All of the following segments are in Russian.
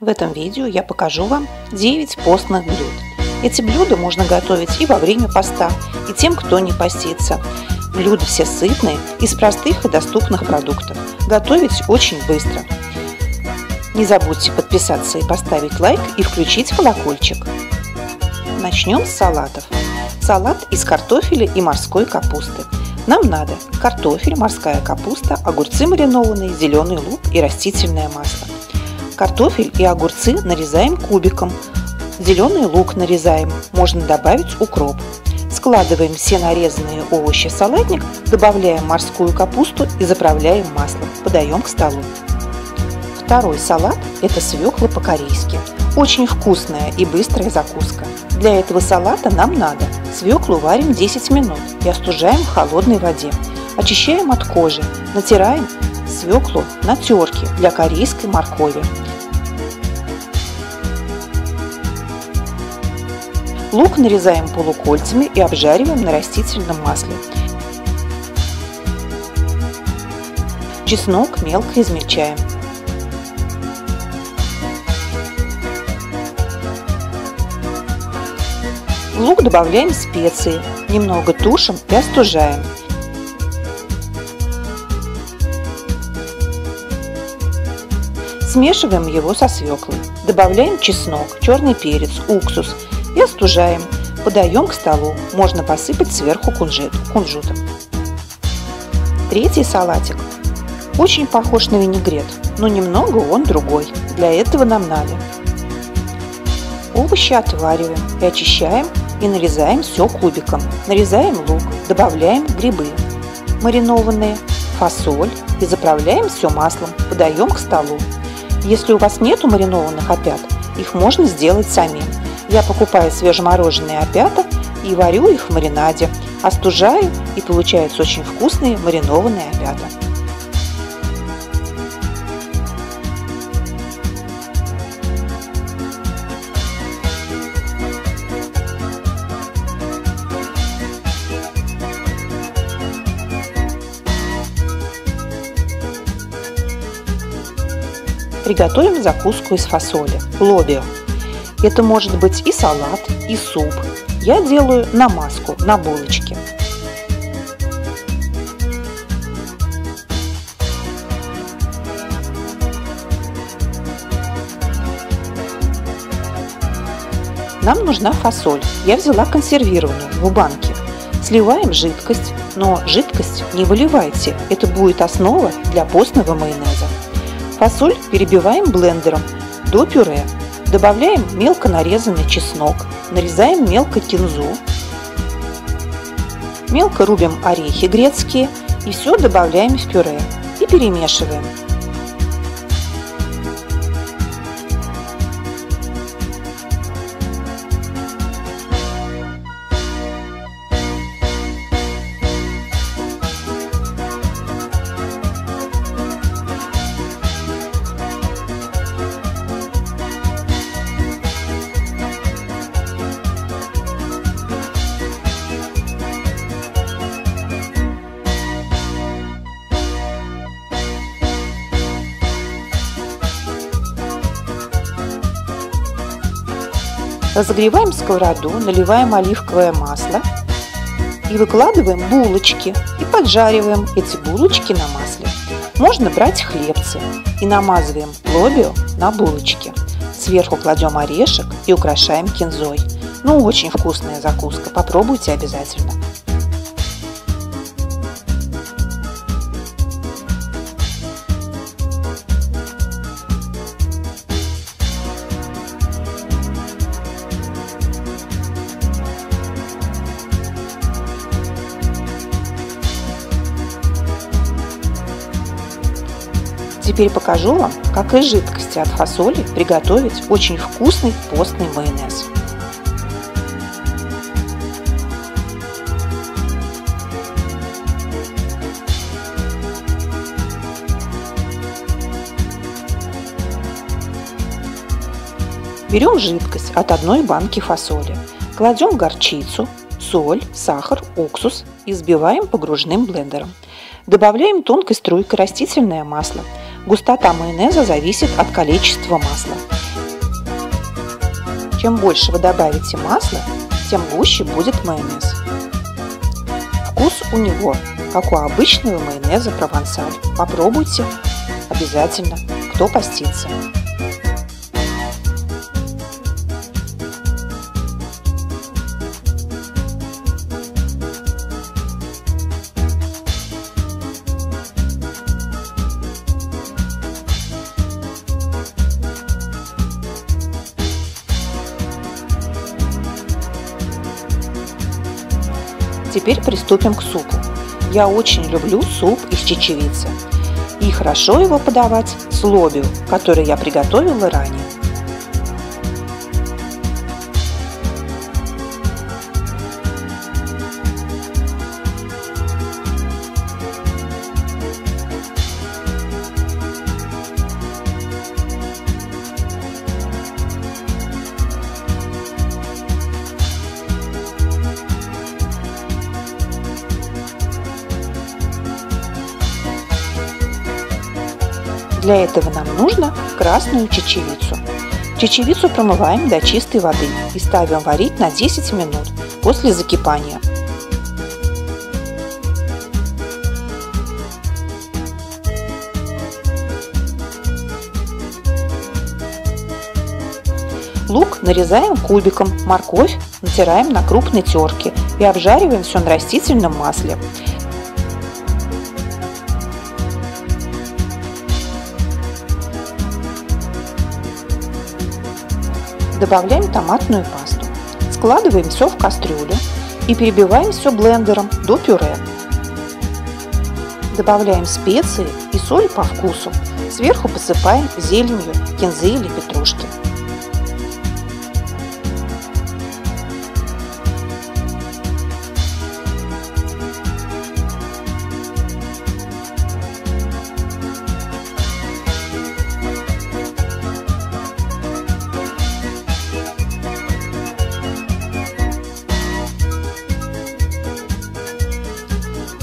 В этом видео я покажу вам 9 постных блюд. Эти блюда можно готовить и во время поста, и тем, кто не постится. Блюда все сытные, из простых и доступных продуктов. Готовить очень быстро. Не забудьте подписаться и поставить лайк и включить колокольчик. Начнем с салатов. Салат из картофеля и морской капусты. Нам надо картофель, морская капуста, огурцы маринованные, зеленый лук и растительное масло. Картофель и огурцы нарезаем кубиком. Зеленый лук нарезаем, можно добавить укроп. Складываем все нарезанные овощи в салатник, добавляем морскую капусту и заправляем маслом. Подаем к столу. Второй салат – это свекла по-корейски. Очень вкусная и быстрая закуска. Для этого салата нам надо свеклу варим 10 минут и остужаем в холодной воде. Очищаем от кожи, натираем свеклу на терке для корейской моркови. Лук нарезаем полукольцами и обжариваем на растительном масле. Чеснок мелко измельчаем. В лук добавляем специи, немного тушим и остужаем. Смешиваем его со свеклой. Добавляем чеснок, черный перец, уксус и остужаем. Подаем к столу. Можно посыпать сверху кунжут, кунжутом. Третий салатик. Очень похож на винегрет, но немного он другой. Для этого нам надо Овощи отвариваем и очищаем и нарезаем все кубиком. Нарезаем лук, добавляем грибы маринованные, фасоль и заправляем все маслом. Подаем к столу. Если у вас нету маринованных опят, их можно сделать самим. Я покупаю свежемороженые опята и варю их в маринаде, остужаю и получаются очень вкусные маринованные опята. Приготовим закуску из фасоли – лобио. Это может быть и салат, и суп. Я делаю намазку на булочке. Нам нужна фасоль. Я взяла консервированную в банке. Сливаем жидкость, но жидкость не выливайте. Это будет основа для постного майонеза. Фасоль перебиваем блендером до пюре. Добавляем мелко нарезанный чеснок, нарезаем мелко кинзу, мелко рубим орехи грецкие. И все добавляем в пюре. И перемешиваем. Разогреваем сковороду, наливаем оливковое масло и выкладываем булочки и поджариваем эти булочки на масле. Можно брать хлебцы и намазываем лобио на булочки. Сверху кладем орешек и украшаем кинзой. Ну, очень вкусная закуска, попробуйте обязательно. Теперь покажу вам, как из жидкости от фасоли приготовить очень вкусный постный майонез. Берем жидкость от одной банки фасоли, кладем горчицу, соль, сахар, уксус и взбиваем погружным блендером. Добавляем тонкой струйкой растительное масло – Густота майонеза зависит от количества масла. Чем больше вы добавите масла, тем гуще будет майонез. Вкус у него, как у обычного майонеза провансаль. Попробуйте обязательно, кто постится. Теперь приступим к супу. Я очень люблю суп из чечевицы. И хорошо его подавать с лобио, который я приготовила ранее. Для этого нам нужно красную чечевицу. Чечевицу промываем до чистой воды и ставим варить на 10 минут после закипания. Лук нарезаем кубиком, морковь натираем на крупной терке и обжариваем все на растительном масле. Добавляем томатную пасту. Складываем все в кастрюлю и перебиваем все блендером до пюре. Добавляем специи и соль по вкусу. Сверху посыпаем зеленью кинзы или петрушки.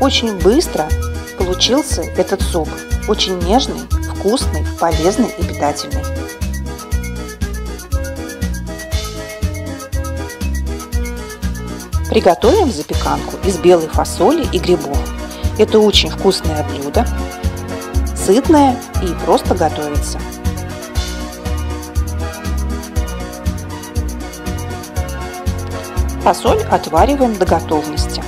Очень быстро получился этот суп. Очень нежный, вкусный, полезный и питательный. Приготовим запеканку из белой фасоли и грибов. Это очень вкусное блюдо, сытное и просто готовится. Фасоль отвариваем до готовности.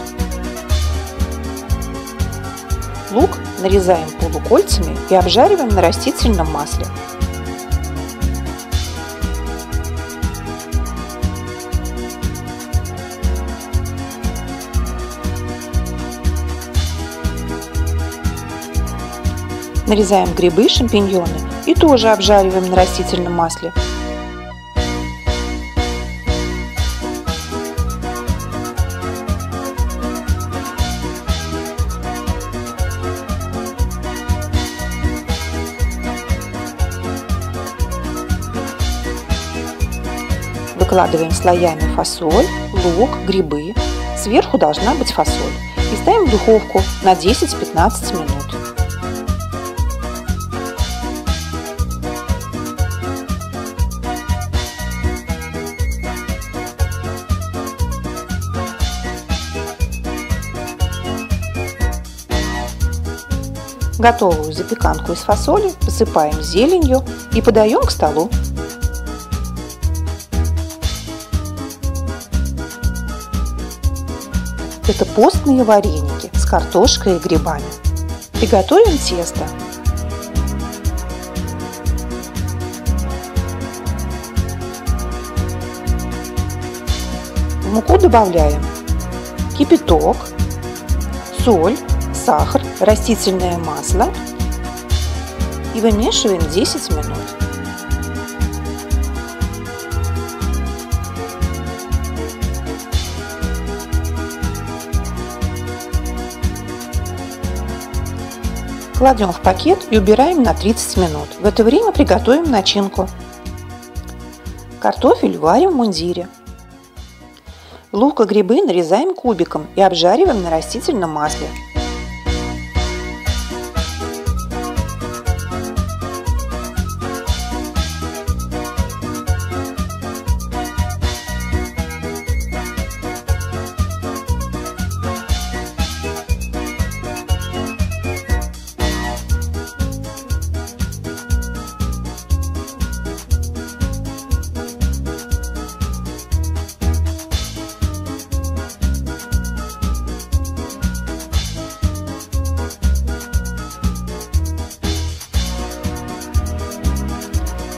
Лук нарезаем полукольцами и обжариваем на растительном масле. Нарезаем грибы, шампиньоны и тоже обжариваем на растительном масле. Выкладываем слоями фасоль, лук, грибы. Сверху должна быть фасоль. И ставим в духовку на 10-15 минут. Готовую запеканку из фасоли посыпаем зеленью и подаем к столу. Это постные вареники с картошкой и грибами. Приготовим тесто. В муку добавляем кипяток, соль, сахар, растительное масло и вымешиваем 10 минут. Кладем в пакет и убираем на 30 минут. В это время приготовим начинку. Картофель варим в мундире. Лук и грибы нарезаем кубиком и обжариваем на растительном масле.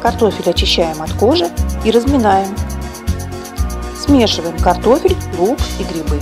Картофель очищаем от кожи и разминаем. Смешиваем картофель, лук и грибы.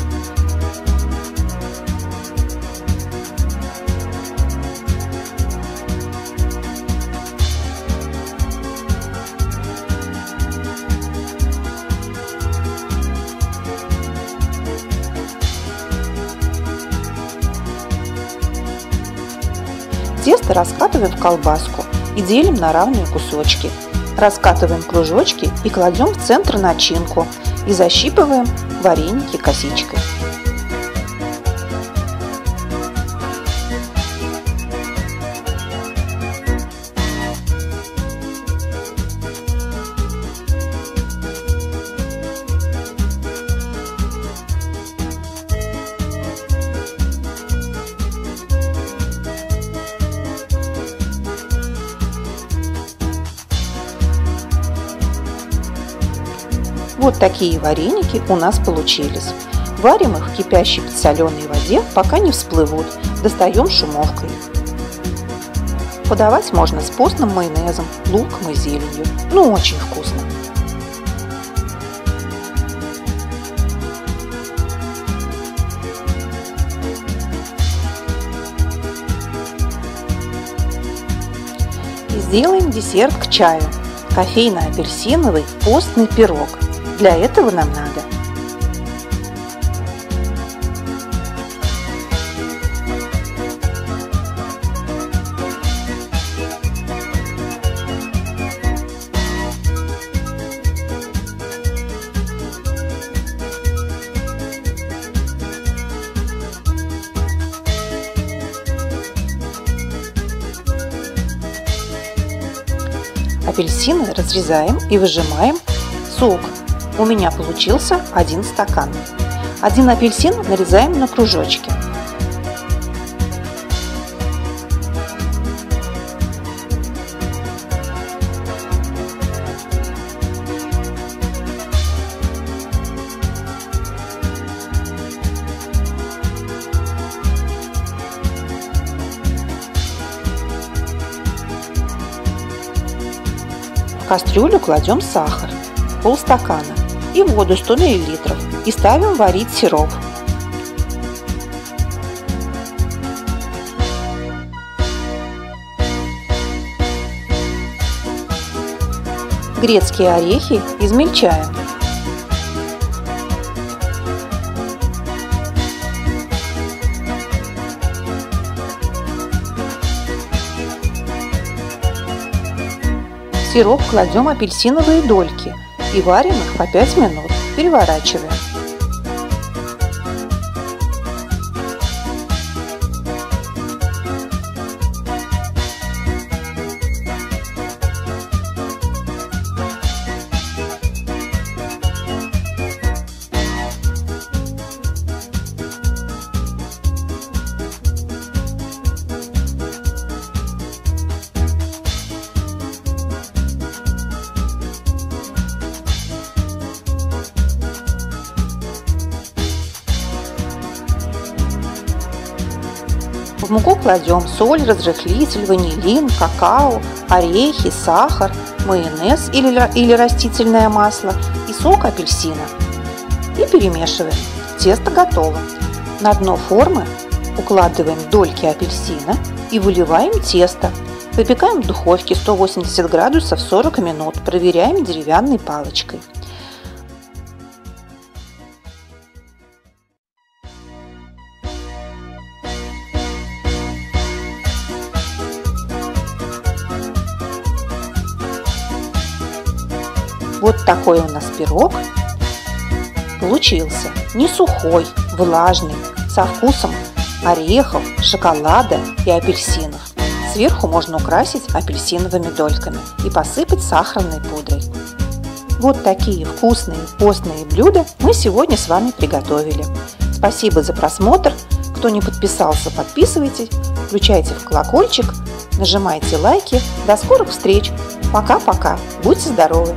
Тесто раскатываем в колбаску и делим на равные кусочки. Раскатываем кружочки и кладем в центр начинку и защипываем вареники косичкой. Вот такие вареники у нас получились. Варим их в кипящей подсоленой воде, пока не всплывут. Достаем шумовкой. Подавать можно с постным майонезом, луком и зеленью. Ну, очень вкусно. И сделаем десерт к чаю. Кофейно-апельсиновый постный пирог – для этого нам надо. Апельсины разрезаем и выжимаем сок у меня получился один стакан. Один апельсин нарезаем на кружочки. В кастрюлю кладем сахар, полстакана и воду 100 мл и ставим варить сироп. Грецкие орехи измельчаем. В сироп кладем апельсиновые дольки – и варим их по 5 минут, переворачиваем. Муку кладем соль, разрыхлитель, ванилин, какао, орехи, сахар, майонез или, или растительное масло и сок апельсина. И перемешиваем. Тесто готово. На дно формы укладываем дольки апельсина и выливаем тесто. Выпекаем в духовке 180 градусов 40 минут. Проверяем деревянной палочкой. Такой у нас пирог получился. Не сухой, влажный, со вкусом орехов, шоколада и апельсинов. Сверху можно украсить апельсиновыми дольками и посыпать сахарной пудрой. Вот такие вкусные постные блюда мы сегодня с вами приготовили. Спасибо за просмотр. Кто не подписался, подписывайтесь, включайте в колокольчик, нажимайте лайки. До скорых встреч. Пока-пока. Будьте здоровы!